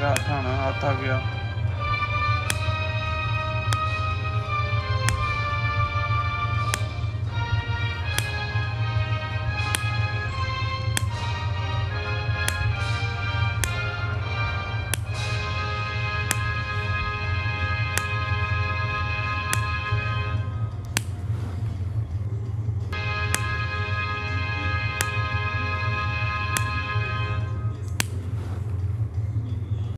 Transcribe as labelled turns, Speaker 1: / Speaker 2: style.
Speaker 1: ਮੇਰਾ ਖਾਣਾ ਹੱਥ ਆ ਗਿਆ।